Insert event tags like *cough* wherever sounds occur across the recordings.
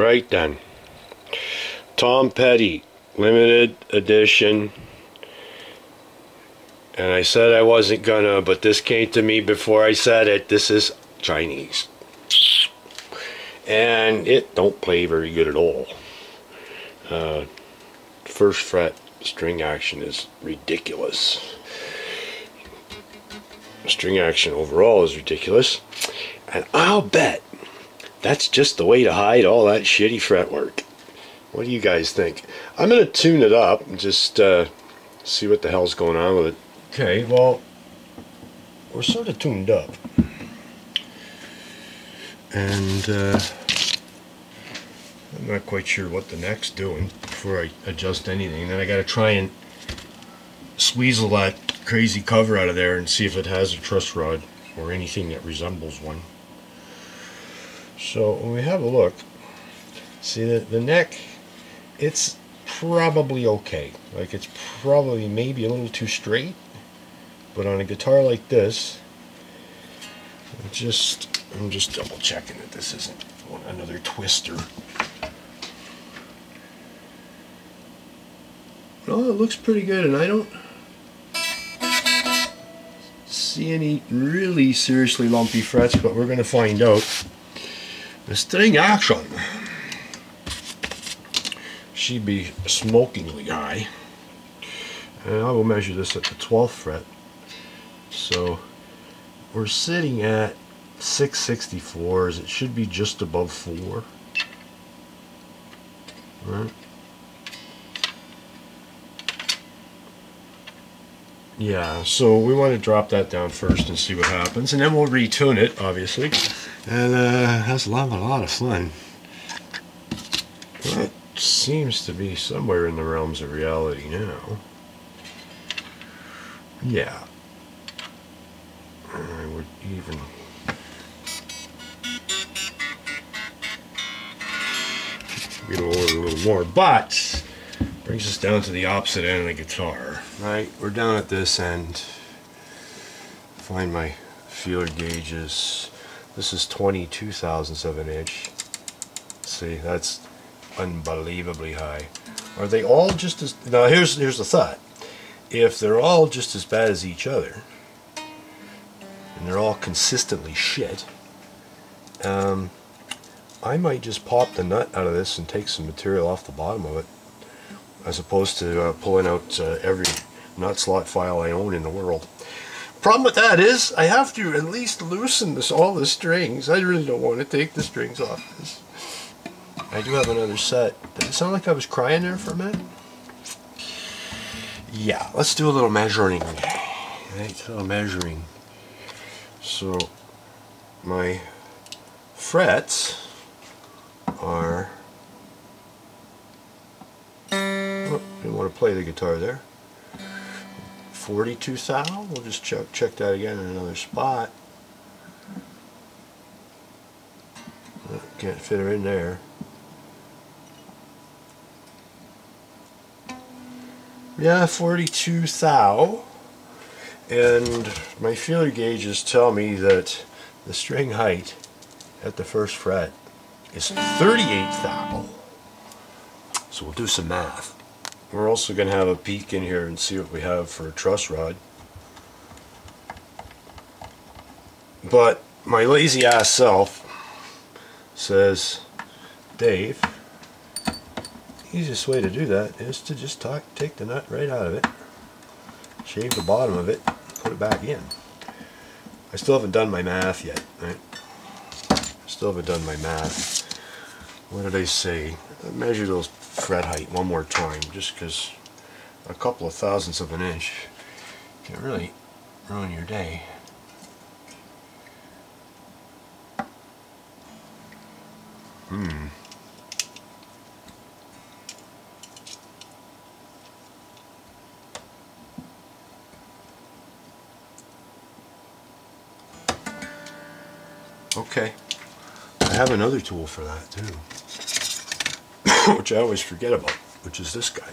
right then. Tom Petty, limited edition. And I said I wasn't gonna, but this came to me before I said it. This is Chinese. And it don't play very good at all. Uh, first fret string action is ridiculous. String action overall is ridiculous. And I'll bet that's just the way to hide all that shitty fretwork. What do you guys think? I'm going to tune it up and just uh, see what the hell's going on with it. Okay, well, we're sort of tuned up. And uh, I'm not quite sure what the neck's doing before I adjust anything. Then I got to try and squeeze that crazy cover out of there and see if it has a truss rod or anything that resembles one. So when we have a look, see the, the neck, it's probably okay. Like it's probably maybe a little too straight, but on a guitar like this, I'm just I'm just double checking that this isn't another twister. No, it looks pretty good, and I don't see any really seriously lumpy frets, but we're going to find out. String action should be smokingly high. And I will measure this at the 12th fret. So we're sitting at 664s. It should be just above 4. Right? Yeah, so we want to drop that down first and see what happens. And then we'll retune it, obviously. And uh, that's a lot, a lot of fun. That seems to be somewhere in the realms of reality now. Yeah. I would even... Get little, a little more, but brings us down to the opposite end of the guitar. Right, we're down at this end. Find my feeler gauges. This is 22 thousandths of an inch. See, that's unbelievably high. Are they all just as... Now, here's, here's the thought. If they're all just as bad as each other, and they're all consistently shit, um, I might just pop the nut out of this and take some material off the bottom of it, as opposed to uh, pulling out uh, every nut slot file I own in the world. Problem with that is I have to at least loosen this all the strings. I really don't want to take the strings off this. I do have another set. Did it sound like I was crying there for a minute? Yeah, let's do a little measuring. Right, a little measuring. So my frets are oh, didn't want to play the guitar there. 42 thou. We'll just check, check that again in another spot. Oh, can't fit her in there. Yeah, 42 thou. And my feeler gauges tell me that the string height at the first fret is 38 thou. So we'll do some math. We're also going to have a peek in here and see what we have for a truss rod. But my lazy ass self says, Dave, easiest way to do that is to just talk, take the nut right out of it, shave the bottom of it, put it back in. I still haven't done my math yet, right? Still haven't done my math. What did I say? I measure those fret height one more time just because a couple of thousandths of an inch can really ruin your day. Hmm. Okay. I have another tool for that too. *coughs* which I always forget about, which is this guy.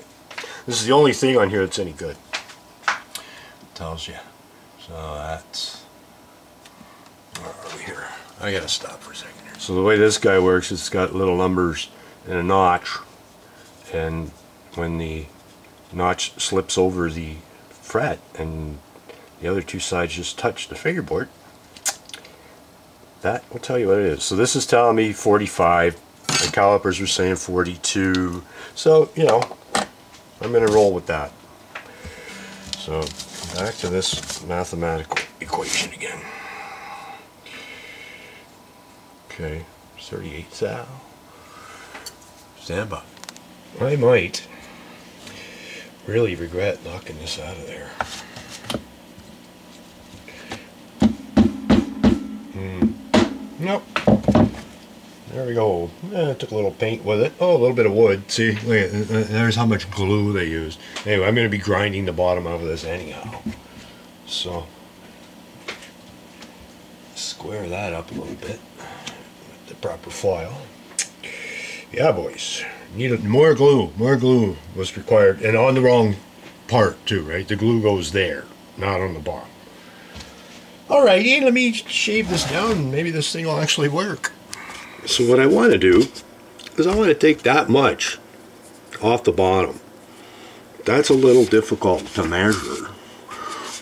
This is the only thing on here that's any good. It tells you. So that's... Where are we here? I gotta stop for a second here. So the way this guy works, it's got little numbers and a notch. And when the notch slips over the fret and the other two sides just touch the fingerboard, that will tell you what it is. So this is telling me 45. The calipers are saying 42. So, you know, I'm going to roll with that. So back to this mathematical equation again. Okay, 38 thou. By. I might really regret knocking this out of there. Hmm. Nope. There we go. Eh, took a little paint with it. Oh, a little bit of wood. See, look at, uh, there's how much glue they used. Anyway, I'm going to be grinding the bottom of this anyhow. So, square that up a little bit with the proper file. Yeah, boys. Needed more glue. More glue was required. And on the wrong part, too, right? The glue goes there, not on the bottom. Alrighty, let me shave this down. Maybe this thing will actually work. So what I want to do is I want to take that much off the bottom. That's a little difficult to measure.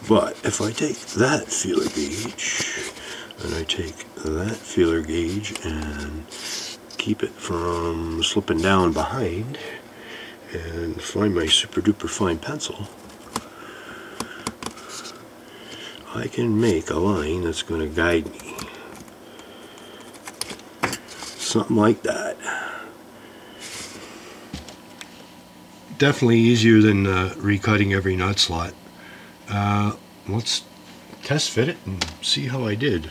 But if I take that feeler gauge and I take that feeler gauge and keep it from slipping down behind and find my super duper fine pencil, I can make a line that's going to guide me something like that. Definitely easier than uh, recutting every nut slot. Uh, let's test fit it and see how I did.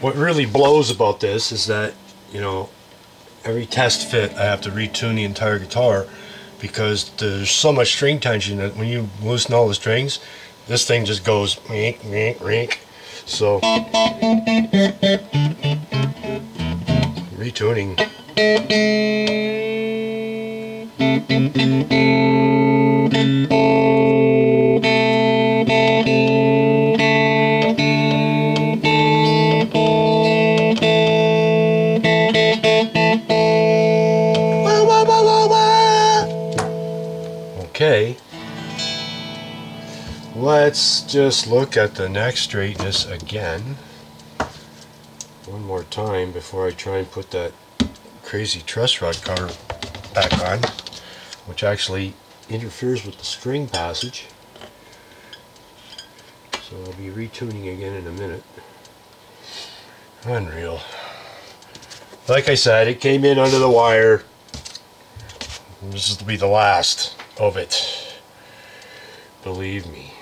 What really blows about this is that, you know, every test fit I have to retune the entire guitar because there's so much string tension that when you loosen all the strings, this thing just goes rink, rink, rink. So retuning. Okay. Let's just look at the neck straightness again one more time before I try and put that crazy truss rod cover back on, which actually interferes with the string passage. So I'll be retuning again in a minute. Unreal. Like I said, it came in under the wire. This will be the last of it. Believe me.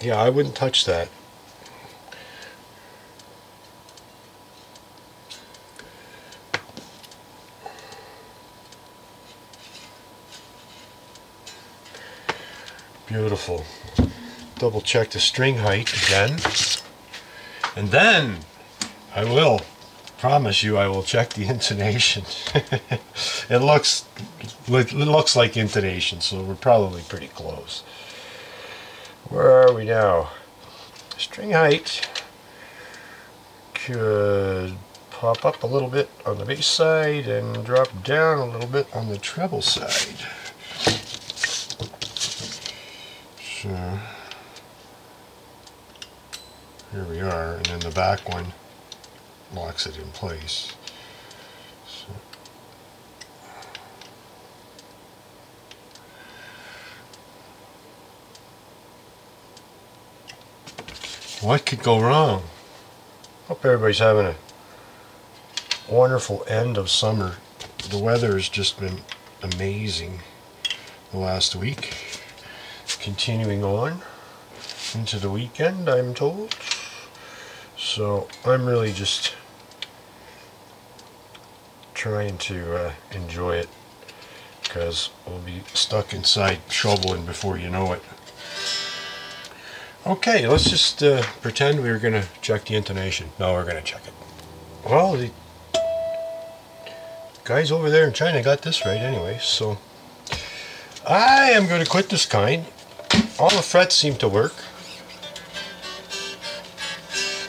Yeah, I wouldn't touch that. Beautiful. Double check the string height again. And then I will promise you I will check the *laughs* intonation. *laughs* it looks it looks like intonation, so we're probably pretty close. Where are we now? String height could pop up a little bit on the bass side and drop down a little bit on the treble side. So here we are, and then the back one locks it in place. So. What could go wrong? Hope everybody's having a wonderful end of summer. The weather has just been amazing the last week continuing on into the weekend, I'm told. So I'm really just trying to uh, enjoy it because we'll be stuck inside shoveling before you know it. Okay, let's just uh, pretend we were going to check the intonation. No, we're going to check it. Well, the guys over there in China got this right anyway, so I am going to quit this kind all the frets seem to work.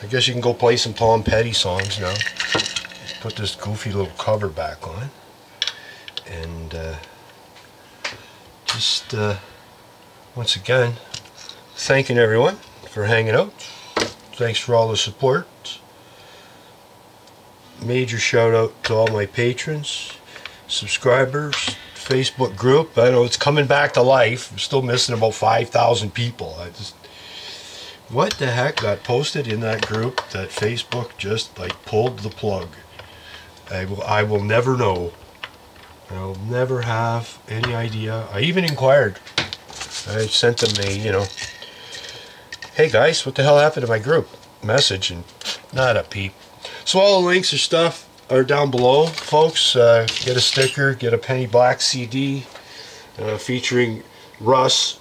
I guess you can go play some Tom Petty songs now. Put this goofy little cover back on. And uh, just uh, once again, thanking everyone for hanging out. Thanks for all the support. Major shout out to all my patrons, subscribers, Facebook group. I know it's coming back to life. I'm still missing about 5,000 people. I just what the heck got posted in that group that Facebook just like pulled the plug. I will I will never know. I'll never have any idea. I even inquired. I sent them a, you know, hey guys, what the hell happened to my group? Message and not a peep. So all the links or stuff are down below, folks. Uh, get a sticker, get a Penny Black CD uh, featuring Russ,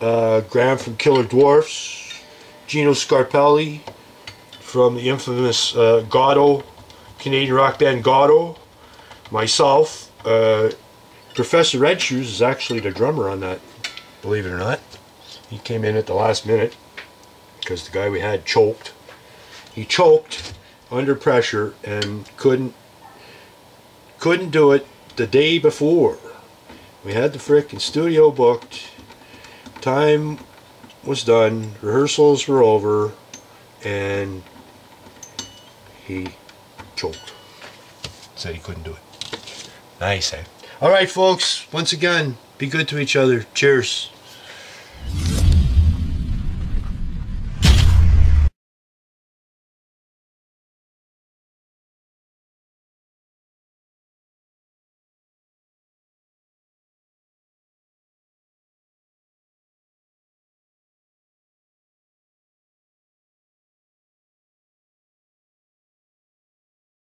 uh, Graham from Killer Dwarfs, Gino Scarpelli from the infamous uh, Canadian rock band Goddo, myself, uh, Professor Red Shoes is actually the drummer on that, believe it or not. He came in at the last minute because the guy we had choked. He choked under pressure and couldn't couldn't do it the day before. We had the frickin' studio booked. Time was done, rehearsals were over, and he choked. Said he couldn't do it. Nice, eh? All right, folks. Once again, be good to each other. Cheers.